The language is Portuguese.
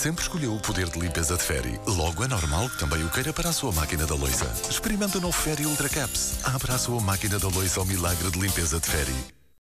sempre escolheu o poder de limpeza de Ferry, Logo é normal que também o queira para a sua máquina da loiça. Experimenta o novo Ferry Ultra Caps. Abra a sua máquina da loiça ao milagre de limpeza de Ferry.